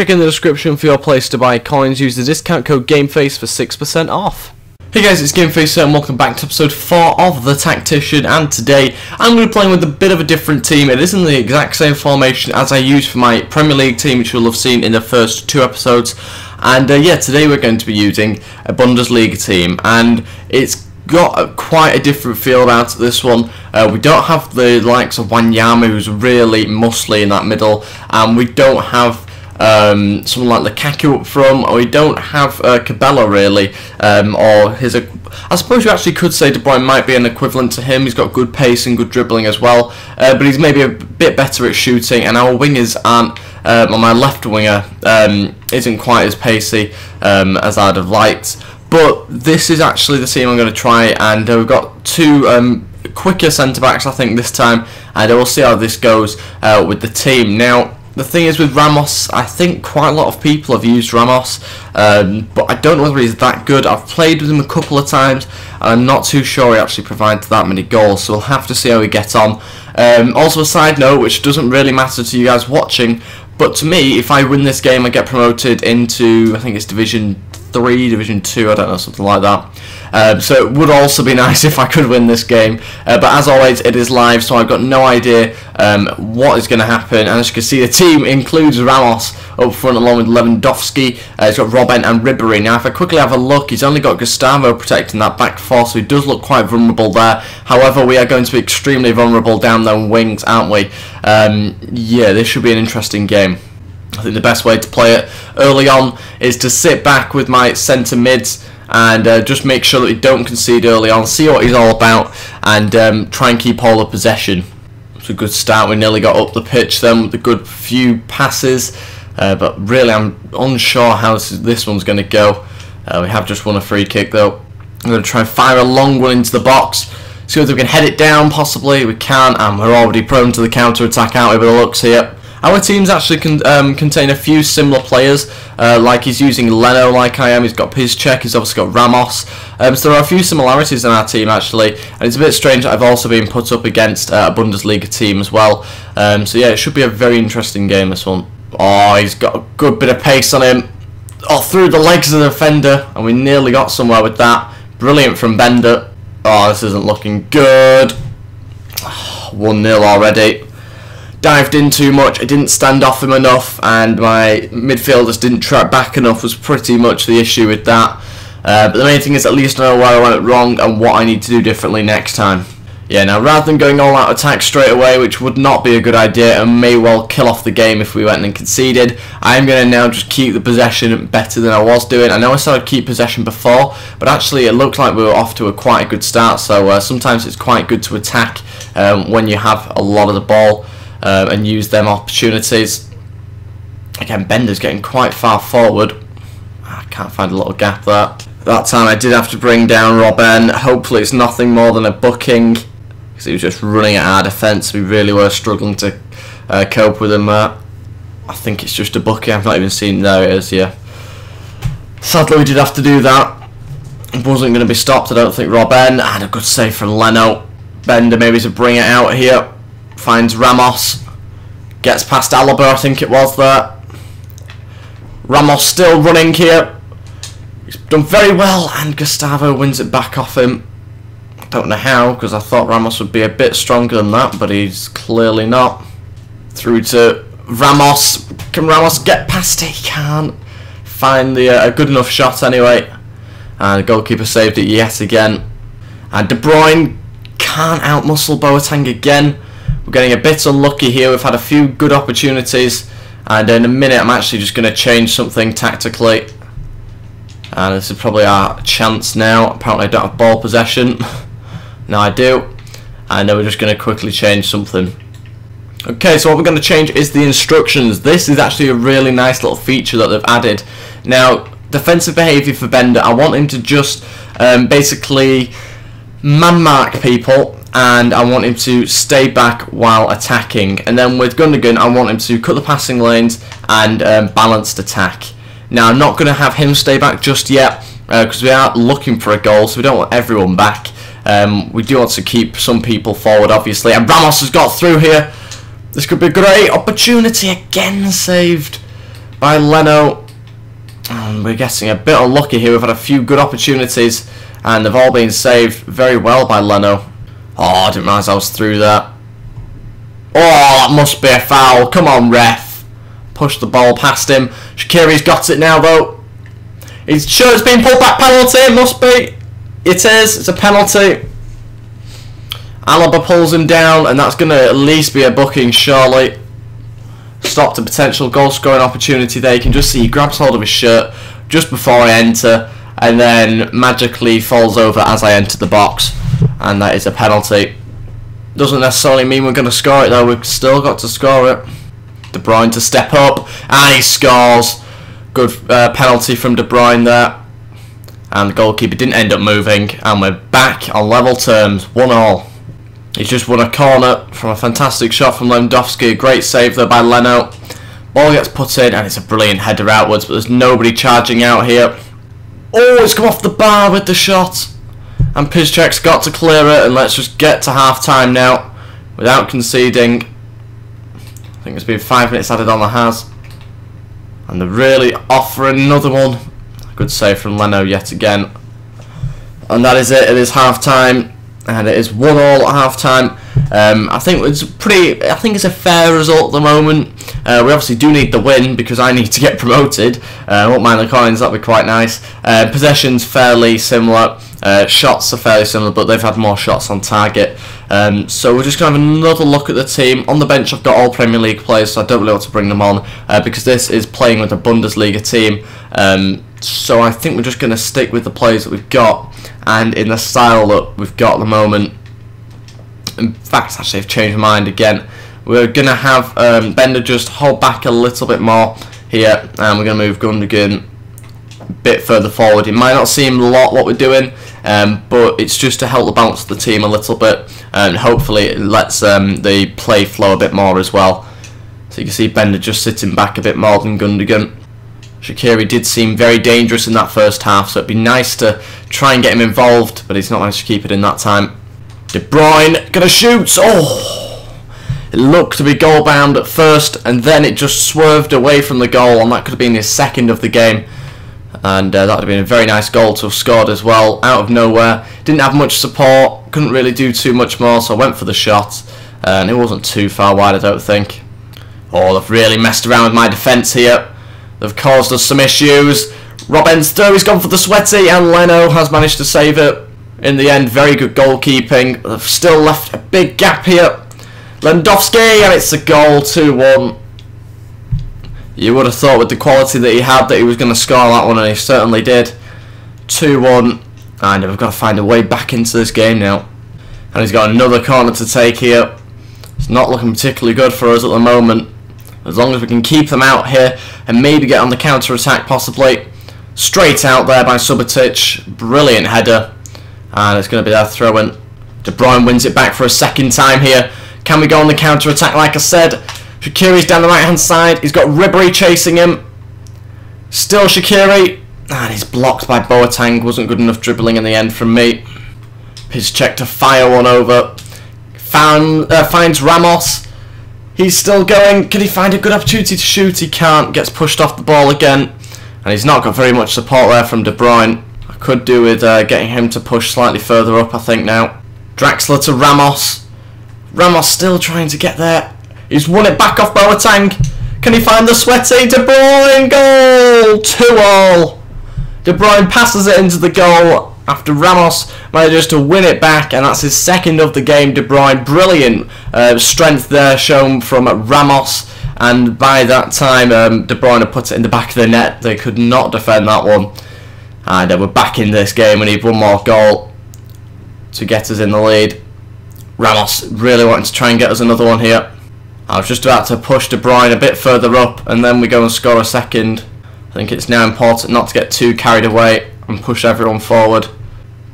Check in the description for your place to buy coins. Use the discount code GameFace for 6% off. Hey guys, it's GameFace here and welcome back to episode 4 of The Tactician and today I'm going to be playing with a bit of a different team. It isn't the exact same formation as I used for my Premier League team which you'll have seen in the first two episodes and uh, yeah, today we're going to be using a Bundesliga team and it's got a, quite a different feel about this one. Uh, we don't have the likes of Wanyama who's really muscly in that middle and we don't have um, someone like Lukaku up front, we don't have uh, Cabella really, um, or his. I suppose you actually could say De Bruyne might be an equivalent to him. He's got good pace and good dribbling as well, uh, but he's maybe a bit better at shooting. And our wingers aren't. Um, my left winger um, isn't quite as pacey um, as I'd have liked. But this is actually the team I'm going to try, and uh, we've got two um, quicker centre backs, I think, this time, and we'll see how this goes uh, with the team. Now, the thing is with Ramos, I think quite a lot of people have used Ramos, um, but I don't know whether he's that good. I've played with him a couple of times, and I'm not too sure he actually provides that many goals, so we'll have to see how he gets on. Um, also, a side note, which doesn't really matter to you guys watching, but to me, if I win this game, I get promoted into, I think it's Division 3, Division 2, I don't know, something like that. Um, so it would also be nice if I could win this game. Uh, but as always, it is live, so I've got no idea um, what is going to happen. And as you can see, the team includes Ramos up front along with Lewandowski. Uh, it's got Robben and Ribery. Now, if I quickly have a look, he's only got Gustavo protecting that back four, so he does look quite vulnerable there. However, we are going to be extremely vulnerable down the wings, aren't we? Um, yeah, this should be an interesting game. I think the best way to play it early on is to sit back with my centre mids and uh, just make sure that we don't concede early on, see what he's all about, and um, try and keep all the possession. It's a good start. We nearly got up the pitch then with a good few passes, uh, but really I'm unsure how this, one's going to go. Uh, we have just won a free kick though. I'm going to try and fire a long one into the box. See whether we can head it down, possibly. We can, and we're already prone to the counter attack out of the looks here. Our teams actually can, um, contain a few similar players, uh, like he's using Leno like I am, he's got Piszczek, he's obviously got Ramos, um, so there are a few similarities in our team actually, and it's a bit strange I've also been put up against uh, a Bundesliga team as well, um, so yeah, it should be a very interesting game this one. Oh, he's got a good bit of pace on him, oh, through the legs of the defender, and we nearly got somewhere with that, brilliant from Bender, oh, this isn't looking good, 1-0 already dived in too much, I didn't stand off him enough, and my midfielders didn't track back enough was pretty much the issue with that. Uh, but the main thing is at least I know where I went wrong and what I need to do differently next time. Yeah, now rather than going all out attack straight away, which would not be a good idea and may well kill off the game if we went and conceded, I'm going to now just keep the possession better than I was doing. I know I said I'd keep possession before, but actually it looked like we were off to a quite a good start, so uh, sometimes it's quite good to attack um, when you have a lot of the ball um, and use them opportunities. Again, Bender's getting quite far forward. I can't find a little gap there. That time I did have to bring down Robben. Hopefully it's nothing more than a booking. Because he was just running at our defence. We really were struggling to uh, cope with him there. I think it's just a booking. I've not even seen. There it is, yeah. Sadly we did have to do that. It wasn't going to be stopped, I don't think. Robben had a good save from Leno. Bender maybe to bring it out here finds Ramos, gets past Alaba, I think it was there. Ramos still running here. He's done very well, and Gustavo wins it back off him. Don't know how, because I thought Ramos would be a bit stronger than that, but he's clearly not. Through to Ramos. Can Ramos get past it? He can't. Find the uh, a good enough shot anyway. And the goalkeeper saved it yet again. And De Bruyne can't outmuscle Boateng again. We're getting a bit unlucky here. We've had a few good opportunities. And in a minute, I'm actually just going to change something tactically. And this is probably our chance now. Apparently, I don't have ball possession. now I do. And then we're just going to quickly change something. Okay, so what we're going to change is the instructions. This is actually a really nice little feature that they've added. Now, defensive behaviour for Bender, I want him to just um, basically man mark people and I want him to stay back while attacking. And then with Gundogan, I want him to cut the passing lanes and um, balanced attack. Now, I'm not going to have him stay back just yet because uh, we are looking for a goal, so we don't want everyone back. Um, we do want to keep some people forward, obviously. And Ramos has got through here. This could be a great opportunity. Again saved. by Leno. And we're getting a bit unlucky here. We've had a few good opportunities and they've all been saved very well by Leno. Oh, I didn't realise I was through that. Oh, that must be a foul. Come on, ref. Push the ball past him. Shaqiri's got it now, though. He's sure it's been pulled back penalty. It must be. It is. It's a penalty. Alaba pulls him down, and that's going to at least be a booking, surely. Stopped a potential goal scoring opportunity there. You can just see he grabs hold of his shirt just before I enter, and then magically falls over as I enter the box. And that is a penalty. Doesn't necessarily mean we're going to score it, though. We've still got to score it. De Bruyne to step up, and he scores. Good uh, penalty from De Bruyne there. And the goalkeeper didn't end up moving, and we're back on level terms, 1 all. He's just won a corner from a fantastic shot from Lewandowski. A great save there by Leno. Ball gets put in and it's a brilliant header outwards, but there's nobody charging out here. Oh, it's come off the bar with the shot. And Piszczek's got to clear it, and let's just get to half time now without conceding. I think there's been five minutes added on the has. And they're really offering another one. Good save from Leno yet again. And that is it, it is half time and it is one all at half time. Um, I think it's pretty. I think it's a fair result at the moment. Uh, we obviously do need the win because I need to get promoted. Uh, I won't mind the coins; that'd be quite nice. Uh, possessions fairly similar. Uh, shots are fairly similar, but they've had more shots on target. Um, so we're just going to have another look at the team. On the bench, I've got all Premier League players, so I don't really want to bring them on uh, because this is playing with a Bundesliga team. Um, so I think we're just going to stick with the players that we've got and in the style that we've got at the moment. In fact, actually, I've changed my mind again. We're going to have um, Bender just hold back a little bit more here, and we're going to move Gundogan bit further forward. It might not seem a lot what we're doing, um, but it's just to help the balance of the team a little bit, and hopefully it lets um, the play flow a bit more as well. So you can see Bender just sitting back a bit more than Gundogan. Shaqiri did seem very dangerous in that first half, so it'd be nice to try and get him involved, but he's not managed to keep it in that time. De Bruyne gonna shoot. Oh, it looked to be goal bound at first, and then it just swerved away from the goal, and that could have been his second of the game. And uh, that would have been a very nice goal to have scored as well, out of nowhere. Didn't have much support, couldn't really do too much more, so I went for the shot, and it wasn't too far wide, I don't think. Oh, they've really messed around with my defence here. They've caused us some issues. Rob he's gone for the sweaty, and Leno has managed to save it. In the end, very good goalkeeping. They've still left a big gap here. Lewandowski, and it's a goal, 2-1. You would have thought with the quality that he had that he was going to score that one, and he certainly did. 2-1, and we've got to find a way back into this game now. And he's got another corner to take here. It's not looking particularly good for us at the moment. As long as we can keep them out here and maybe get on the counter attack possibly. Straight out there by Subotic. Brilliant header. And it's going to be their throw in. De Bruyne wins it back for a second time here. Can we go on the counter attack like I said? Shaqiri's down the right hand side. He's got Ribery chasing him. Still Shaqiri. And he's blocked by Boateng. Wasn't good enough dribbling in the end from me. Piszczek to fire one over. Found, uh, finds Ramos. He's still going. Can he find a good opportunity to shoot? He can't. Gets pushed off the ball again. And he's not got very much support there from De Bruyne. I could do with uh, getting him to push slightly further up, I think, now. Draxler to Ramos. Ramos still trying to get there. He's won it back off Boateng. Can he find the sweaty? De Bruyne goal! 2-all. De Bruyne passes it into the goal after Ramos manages to win it back, and that's his second of the game. De Bruyne, brilliant uh, strength there shown from Ramos, and by that time, um, De Bruyne had put it in the back of the net. They could not defend that one, and uh, we're back in this game. We need one more goal to get us in the lead. Ramos really wanting to try and get us another one here. I was just about to push De Bruyne a bit further up, and then we go and score a second. I think it's now important not to get too carried away and push everyone forward.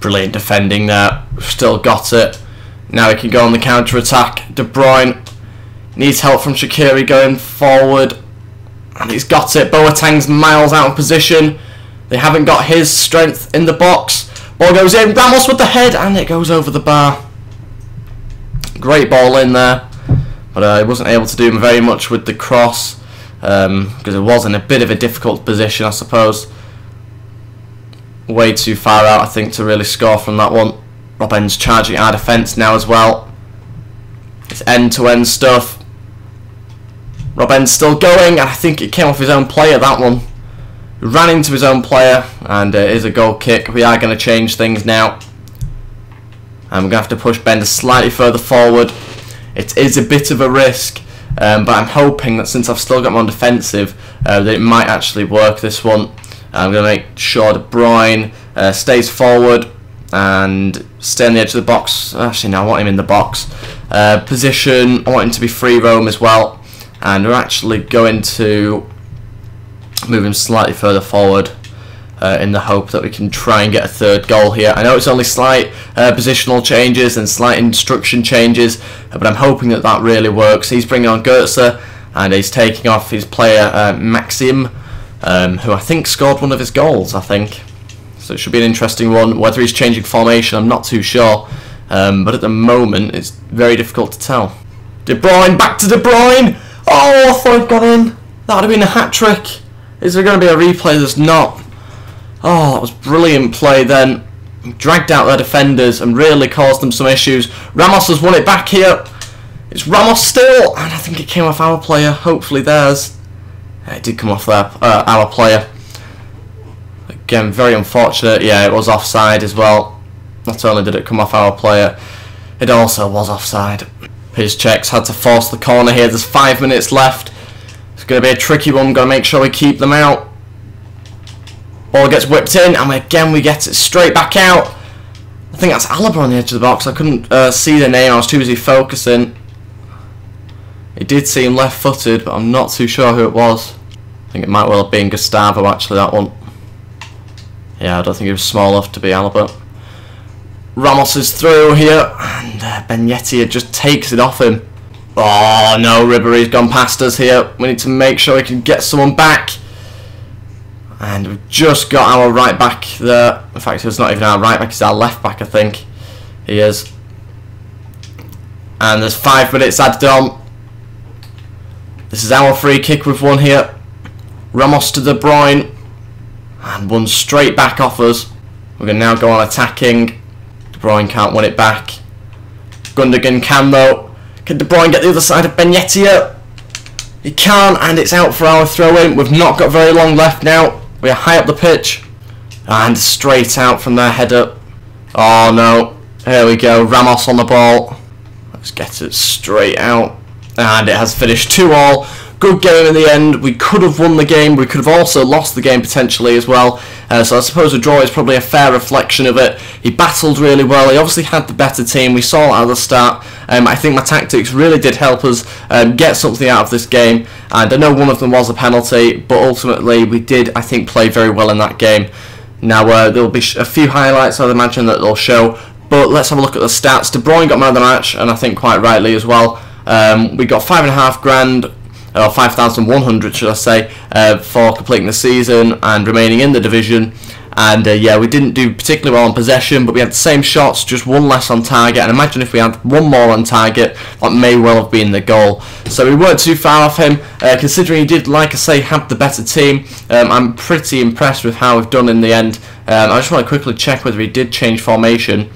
Brilliant defending there. Still got it. Now he can go on the counter attack. De Bruyne needs help from Shaqiri going forward. And he's got it. Boateng's miles out of position. They haven't got his strength in the box. Ball goes in. Ramos with the head and it goes over the bar. Great ball in there. But he wasn't able to do very much with the cross. because um, it was in a bit of a difficult position, I suppose. Way too far out, I think, to really score from that one. Robben's charging our defence now as well. It's end-to-end -end stuff. Robben's still going, and I think it came off his own player, that one. Ran into his own player, and uh, it is a goal kick. We are going to change things now. And we're going to have to push Bender slightly further forward. It is a bit of a risk, um, but I'm hoping that since I've still got him on defensive, uh, that it might actually work this one. I'm going to make sure De Bruyne uh, stays forward and stay on the edge of the box. Actually, no, I want him in the box. Uh, position, I want him to be free roam as well. And we're actually going to move him slightly further forward uh, in the hope that we can try and get a third goal here. I know it's only slight uh, positional changes and slight instruction changes, but I'm hoping that that really works. He's bringing on Goetze and he's taking off his player uh, Maxim, um, who I think scored one of his goals, I think. So it should be an interesting one. Whether he's changing formation, I'm not too sure. Um, but at the moment, it's very difficult to tell. De Bruyne, back to De Bruyne! Oh, I thought it got in. That would have been a hat-trick. Is there going to be a replay? There's not. Oh, that was brilliant play then. Dragged out their defenders and really caused them some issues. Ramos has won it back here. It's Ramos still, and I think it came off our player. Hopefully theirs. It did come off their uh, our player. Again, very unfortunate. Yeah, it was offside as well. Not only did it come off our player, it also was offside. His checks had to force the corner here. There's five minutes left. It's going to be a tricky one. Got to make sure we keep them out. Ball gets whipped in, and again we get it straight back out. I think that's Alaba on the edge of the box. I couldn't uh, see the name. I was too busy focusing. It did seem left-footed, but I'm not too sure who it was. I think it might well have been Gustavo, actually, that one. Yeah, I don't think he was small enough to be Alaba. Ramos is through here, and uh, just takes it off him. Oh no, Ribery's gone past us here. We need to make sure we can get someone back. And we've just got our right back there. In fact, it's not even our right back, it's our left back, I think. He is. And there's five minutes added on. This is our free kick we've won here. Ramos to De Bruyne. And one straight back off us. We're going to now go on attacking. De Bruyne can't win it back. Gundogan can though. Can De Bruyne get the other side of Ben Yedder? He can, and it's out for our throw-in. We've not got very long left now. We are high up the pitch. And straight out from their up. Oh no. Here we go. Ramos on the ball. Let's get it straight out. And it has finished 2 all. Good game in the end. We could have won the game. We could have also lost the game potentially as well. Uh, so I suppose a draw is probably a fair reflection of it. He battled really well. He obviously had the better team. We saw it at the start. Um, I think my tactics really did help us um, get something out of this game. And I know one of them was a penalty, but ultimately we did, I think, play very well in that game. Now uh, there'll be a few highlights I'd imagine that they'll show, but let's have a look at the stats. De Bruyne got man of the match, and I think quite rightly as well. Um, we got five and a half grand or 5,100 should I say, uh, for completing the season and remaining in the division. And uh, yeah, we didn't do particularly well on possession, but we had the same shots, just one less on target. And imagine if we had one more on target, that may well have been the goal. So we weren't too far off him, uh, considering he did, like I say, have the better team. Um, I'm pretty impressed with how we've done in the end. Um, I just want to quickly check whether he did change formation.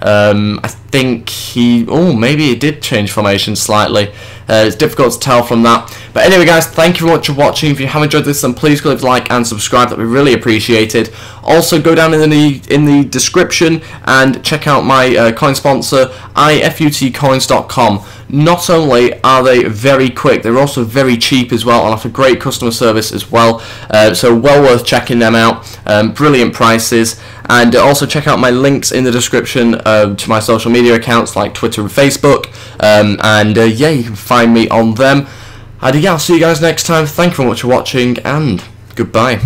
Um, I think he, oh, maybe he did change formation slightly. Uh, it's difficult to tell from that. But anyway, guys, thank you very much for watching. If you have enjoyed this, then please leave a like and subscribe. That would be really appreciated. Also, go down in the in the description and check out my uh, coin sponsor, ifutcoins.com. Not only are they very quick, they're also very cheap as well and offer great customer service as well. Uh, so well worth checking them out. Um, brilliant prices. And also check out my links in the description uh, to my social media accounts like Twitter and Facebook. Um, and uh, yeah, you can find me on them. And yeah, I'll see you guys next time. Thank you very much for watching and goodbye.